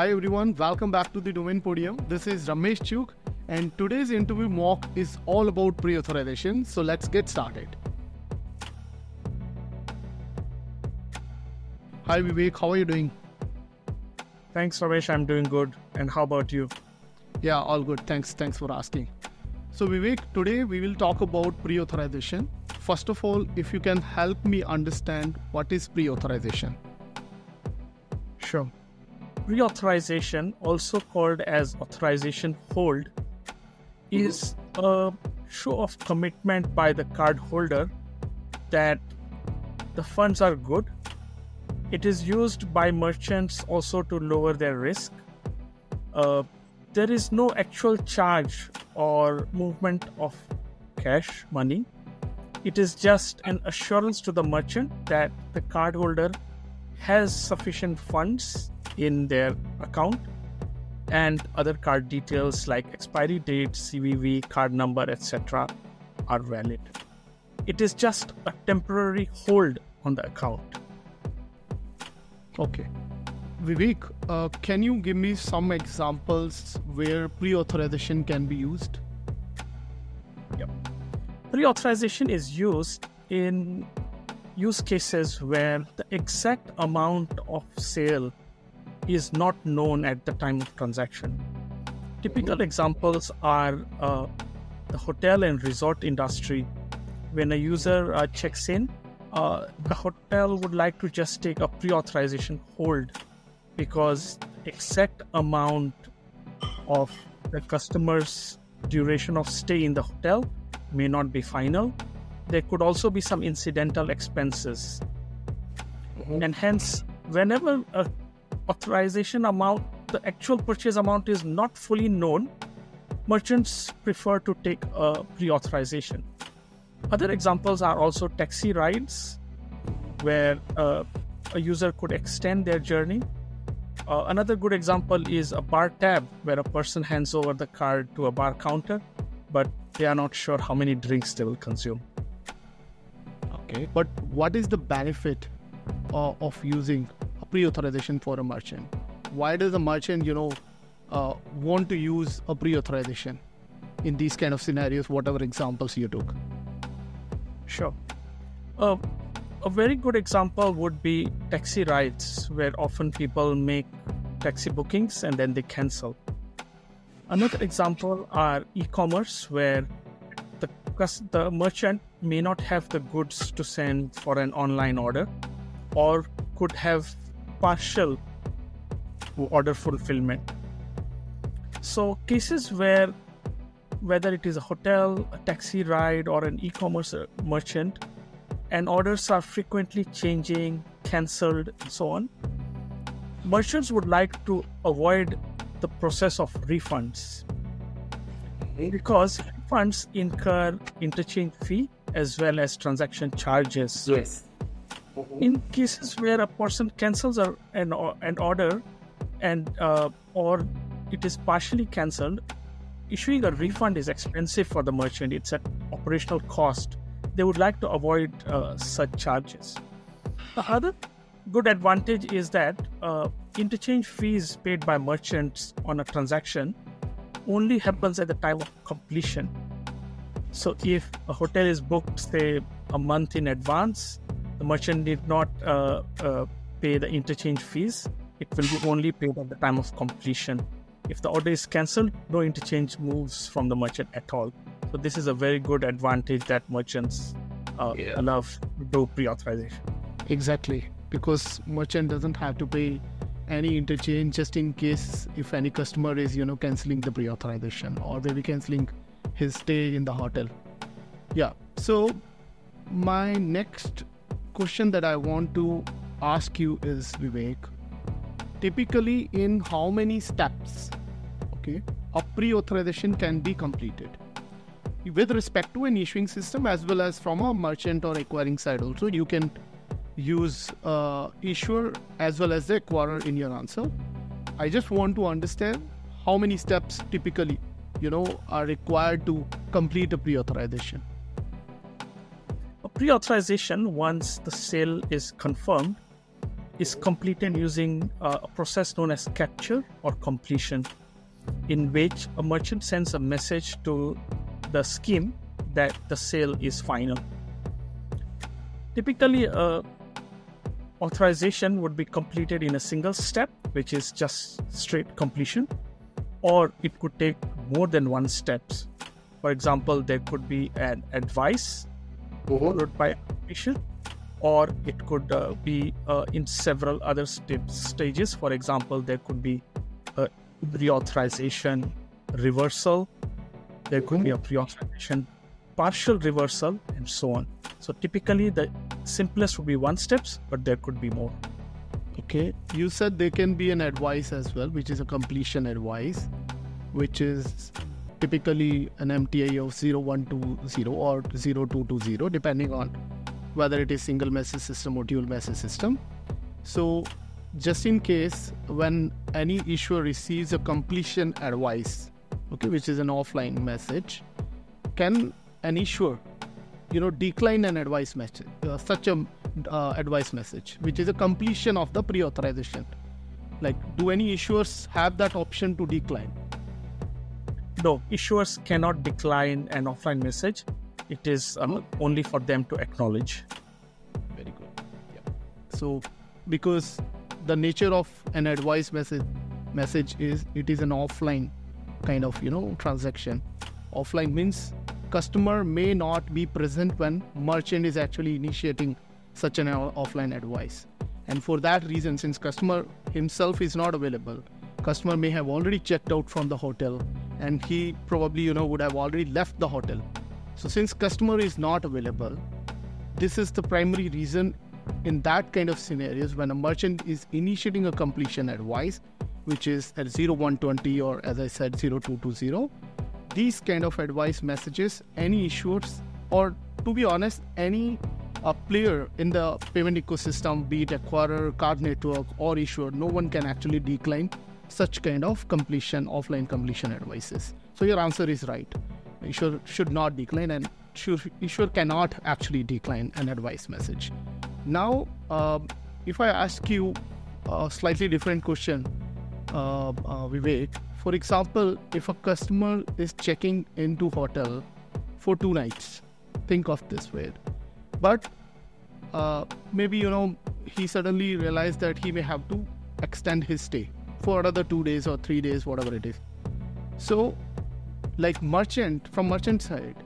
Hi everyone, welcome back to the Domain Podium. This is Ramesh Chugh, and today's interview mock is all about pre authorization. So let's get started. Hi Vivek, how are you doing? Thanks, Ramesh. I'm doing good. And how about you? Yeah, all good. Thanks. Thanks for asking. So Vivek, today we will talk about pre authorization. First of all, if you can help me understand what is pre authorization. Sure. Pre authorization, also called as authorization hold, is a show of commitment by the card holder that the funds are good. It is used by merchants also to lower their risk. Uh, there is no actual charge or movement of cash money. It is just an assurance to the merchant that the cardholder has sufficient funds in their account and other card details like expiry date, CVV, card number, etc. are valid. It is just a temporary hold on the account. Okay. Vivek, uh, can you give me some examples where pre authorization can be used? Yep. Pre authorization is used in use cases where the exact amount of sale is not known at the time of transaction. Typical examples are uh, the hotel and resort industry. When a user uh, checks in, uh, the hotel would like to just take a pre authorization hold because exact amount of the customer's duration of stay in the hotel may not be final. There could also be some incidental expenses. Mm-hmm. And hence, whenever a authorization amount, the actual purchase amount is not fully known, merchants prefer to take a pre authorization. Other examples are also taxi rides, where uh, a user could extend their journey. Uh, another good example is a bar tab, where a person hands over the card to a bar counter, but they are not sure how many drinks they will consume. Okay, but what is the benefit uh, of using pre-authorization for a merchant? Why does a merchant, you know, uh, want to use a pre-authorization in these kind of scenarios? Whatever examples you took. Sure. Uh, a very good example would be taxi rides, where often people make taxi bookings and then they cancel. Another example are e-commerce, where the the merchant may not have the goods to send for an online order, or could have partial order fulfillment. So cases where whether it is a hotel, a taxi ride, or an e commerce uh, merchant, and orders are frequently changing, cancelled, and so on. Merchants would like to avoid the process of refunds because funds incur interchange fee as well as transaction charges. Yes. In cases where a person cancels a, an, an order and uh, or it is partially cancelled, issuing a refund is expensive for the merchant. It's an operational cost. They would like to avoid uh, such charges. The other good advantage is that uh, interchange fees paid by merchants on a transaction only happens at the time of completion. So if a hotel is booked, say, a month in advance, the merchant did not uh, uh, pay the interchange fees. It will be only paid at the time of completion. If the order is cancelled, no interchange moves from the merchant at all. So this is a very good advantage that merchants uh, yeah. love do pre-authorization. Exactly, because merchant doesn't have to pay any interchange just in case if any customer is you know canceling the pre-authorization or maybe canceling his stay in the hotel. Yeah. So my next question that I want to ask you is Vivek. Typically, in how many steps okay, a pre-authorization can be completed with respect to an issuing system as well as from a merchant or acquiring side also you can use uh, issuer as well as the acquirer in your answer i just want to understand how many steps typically you know are required to complete a pre-authorization pre-authorization once the sale is confirmed is completed using uh, a process known as capture or completion, in which a merchant sends a message to the scheme that the sale is final. Typically, a authorization would be completed in a single step, which is just straight completion, or it could take more than one steps. For example, there could be an advice by completion or it could uh, be uh, in several other st- stages. For example, there could be a reauthorization reversal, there could be a pre-authorization partial reversal, and so on. So typically, the simplest would be one steps, but there could be more. Okay, you said there can be an advice as well, which is a completion advice, which is typically an MTI of 0120 or 0220, depending on whether it is single message system or dual message system. So, just in case when any issuer receives a completion advice, okay, which is an offline message, can an issuer, you know, decline an advice message, uh, such a uh, advice message, which is a completion of the pre-authorization? Like, do any issuers have that option to decline? No, issuers cannot decline an offline message it is uh, only for them to acknowledge. Very good. Yeah. So, because the nature of an advice message message is it is an offline kind of you know transaction. Offline means customer may not be present when merchant is actually initiating such an offline advice. And for that reason, since customer himself is not available, customer may have already checked out from the hotel and he probably you know would have already left the hotel. So since customer is not available, this is the primary reason in that kind of scenarios when a merchant is initiating a completion advice, which is at 0120 or as I said 0220, these kind of advice messages, any issuers or to be honest, any a player in the payment ecosystem, be it acquirer, card network, or issuer, no one can actually decline such kind of completion, offline completion advices. So your answer is right issuer should not decline and you issuer cannot actually decline an advice message. Now, uh, if I ask you a slightly different question, uh, uh, Vivek, for example, if a customer is checking into hotel for two nights, think of this way, but uh, maybe you know he suddenly realized that he may have to extend his stay for another two days or three days, whatever it is. So like merchant from merchant side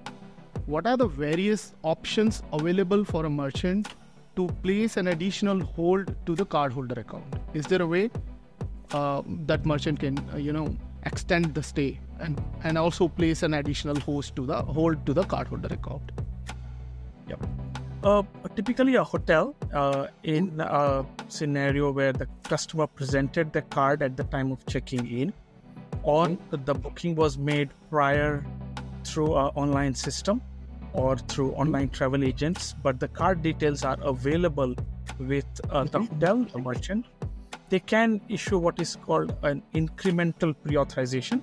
what are the various options available for a merchant to place an additional hold to the cardholder account? Is there a way uh, that merchant can uh, you know extend the stay and and also place an additional host to the hold to the cardholder account? Yep. Uh, typically a hotel uh, in a scenario where the customer presented the card at the time of checking in or the booking was made prior through an online system or through online travel agents, but the card details are available with uh, the hotel, the merchant. They can issue what is called an incremental pre authorization.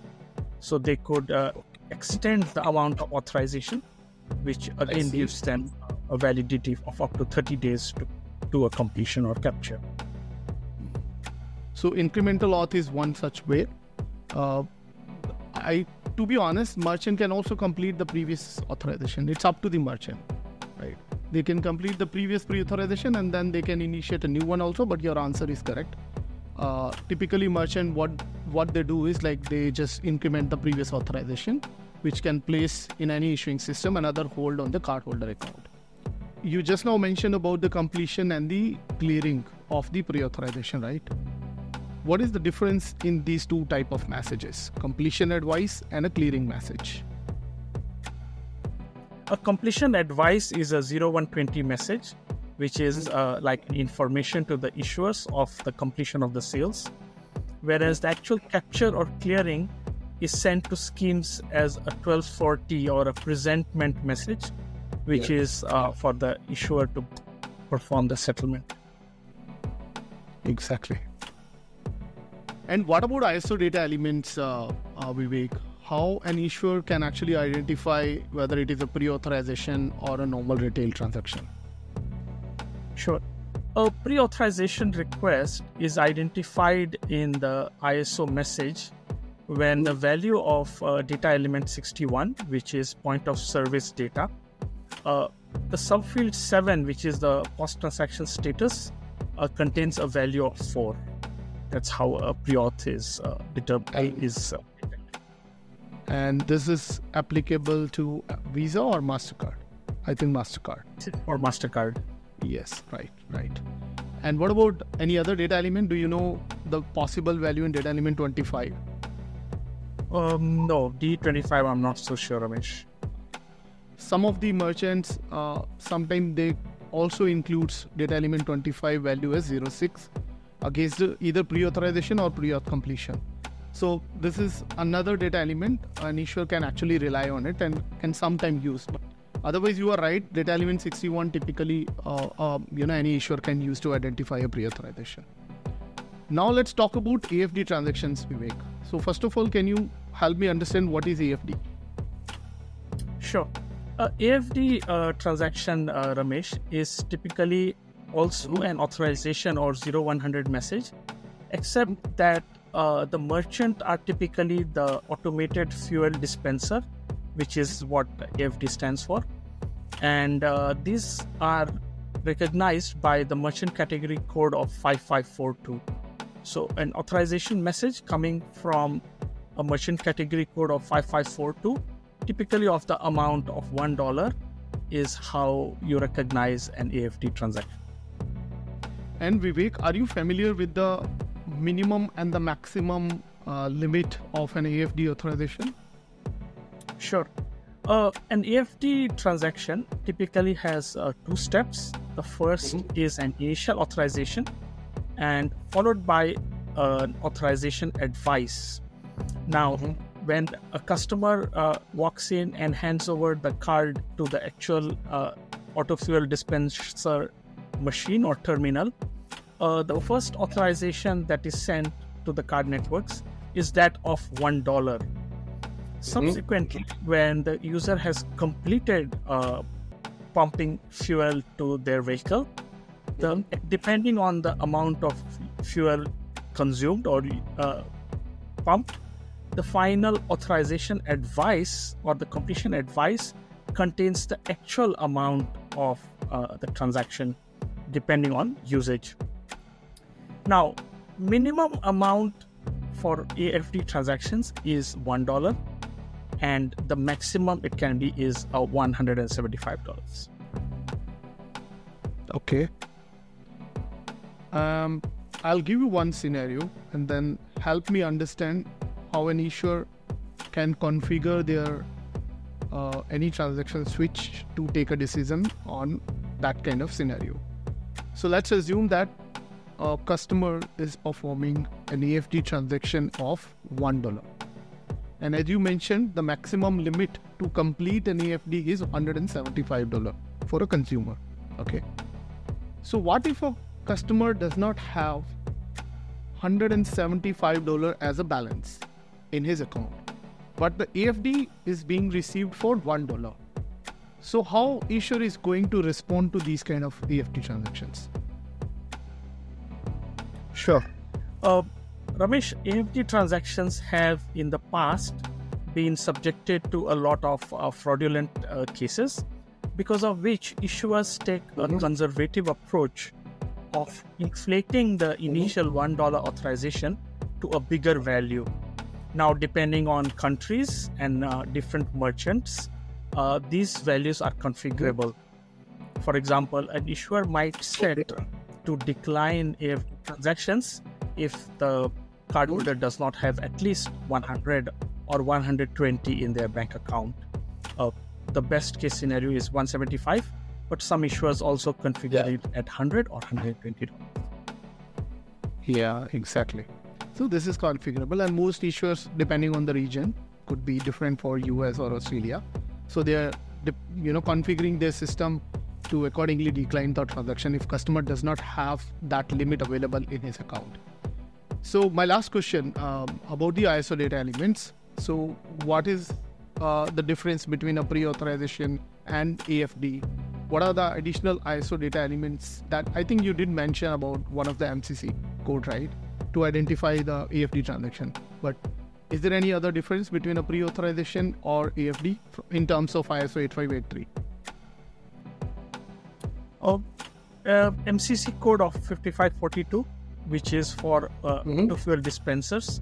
So they could uh, extend the amount of authorization, which again gives them a validity of up to 30 days to do a completion or capture. So incremental auth is one such way uh, I, to be honest, merchant can also complete the previous authorization. It's up to the merchant, right? They can complete the previous pre-authorization and then they can initiate a new one also. But your answer is correct. Uh, typically, merchant what what they do is like they just increment the previous authorization, which can place in any issuing system another hold on the cardholder account. You just now mentioned about the completion and the clearing of the pre-authorization, right? what is the difference in these two type of messages completion advice and a clearing message a completion advice is a 0120 message which is uh, like information to the issuers of the completion of the sales whereas the actual capture or clearing is sent to schemes as a 1240 or a presentment message which yeah. is uh, for the issuer to perform the settlement exactly and what about ISO data elements, uh, uh, Vivek? How an issuer can actually identify whether it is a pre authorization or a normal retail transaction? Sure. A pre authorization request is identified in the ISO message when the value of uh, data element 61, which is point of service data, uh, the subfield 7, which is the post transaction status, uh, contains a value of 4. That's how a pre auth is uh, determined. Is, uh, and this is applicable to Visa or MasterCard? I think MasterCard. Or MasterCard. Yes, right, right. And what about any other data element? Do you know the possible value in data element 25? Um, no, D25, I'm not so sure, Ramesh. Some of the merchants, uh, sometimes they also includes data element 25 value as 06 against either pre-authorization or pre-auth completion. So this is another data element an issuer can actually rely on it and can sometimes use. But Otherwise, you are right. Data element 61 typically, uh, uh, you know, any issuer can use to identify a pre-authorization. Now let's talk about AFD transactions, Vivek So first of all, can you help me understand what is AFD? Sure. Uh, AFD uh, transaction, uh, Ramesh, is typically also an authorization or 0100 message, except that uh, the merchant are typically the automated fuel dispenser which is what AFD stands for. And uh, these are recognized by the merchant category code of 5542. So, an authorization message coming from a merchant category code of 5542, typically of the amount of $1, is how you recognize an AFD transaction. And Vivek, are you familiar with the minimum and the maximum uh, limit of an AFD authorization? Sure. Uh, an AFD transaction typically has uh, two steps. The 1st mm-hmm. is an initial authorization, and followed by an authorization advice. Now, mm-hmm. When a customer uh, walks in and hands over the card to the actual uh, auto fuel dispenser machine or terminal, uh, the first authorization that is sent to the card networks is that of one dollar Subsequently, mm-hmm. when the user has completed uh, pumping fuel to their vehicle, the, mm-hmm. depending on the amount of fuel consumed or uh, pumped, the final authorization advice or the completion advice contains the actual amount of uh, the transaction depending on usage. Now, minimum amount for AFD transactions is $1 and the maximum it can be is uh, $175 okay um, i'll give you one scenario and then help me understand how an issuer can configure their uh, any transaction switch to take a decision on that kind of scenario so let's assume that a customer is performing an AFD transaction of $1 and as you mentioned, the maximum limit to complete an AFD is $175 for a consumer. Okay. So, what if a customer does not have $175 as a balance in his account, but the AFD is being received for $1? So, how issuer is going to respond to these kind of AFD transactions? Sure. Uh, Ramesh, AFD transactions have in the past been subjected to a lot of uh, fraudulent uh, cases, because of which issuers take a mm-hmm. conservative approach of inflating the initial $1 authorization to a bigger value. Now, depending on countries and uh, different merchants, uh, these values are configurable. For example, an issuer might set to decline if transactions if the cardholder does not have at least 100 or 120 in their bank account. Uh, the best case scenario is 175, but some issuers also configure yeah. it at 100 or 120 Yeah, exactly. So this is configurable, and most issuers, depending on the region, could be different for US or Australia. So they are, you know, configuring their system to accordingly decline the transaction if customer does not have that limit available in his account. So my last question um, about the ISO data elements. So what is uh, the difference between a pre-authorization and AFD? what are the additional ISO data elements that I think you did mention about one of the MCC code, right? To identify the AFD transaction. But is there any other difference between a pre-authorization or AFD in terms of ISO 8583? Uh, uh, MCC code of 5542, which is for uh, mm-hmm. to fuel dispensers,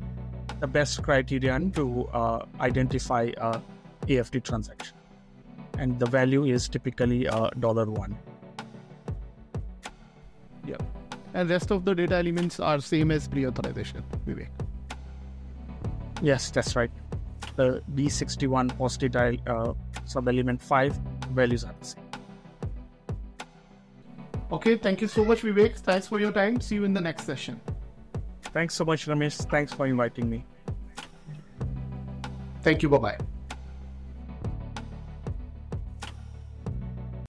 the best criterion to uh, identify a AFD transaction and the value is typically uh, dollar one. Yeah, and rest of the data elements are same as pre-authorization, Vivek. Yes, that's right. The B61 post data uh, sub element five values are the same. Okay, thank you so much, Vivek. Thanks for your time. See you in the next session. Thanks so much, Ramesh. Thanks for inviting me. Thank you. Bye bye.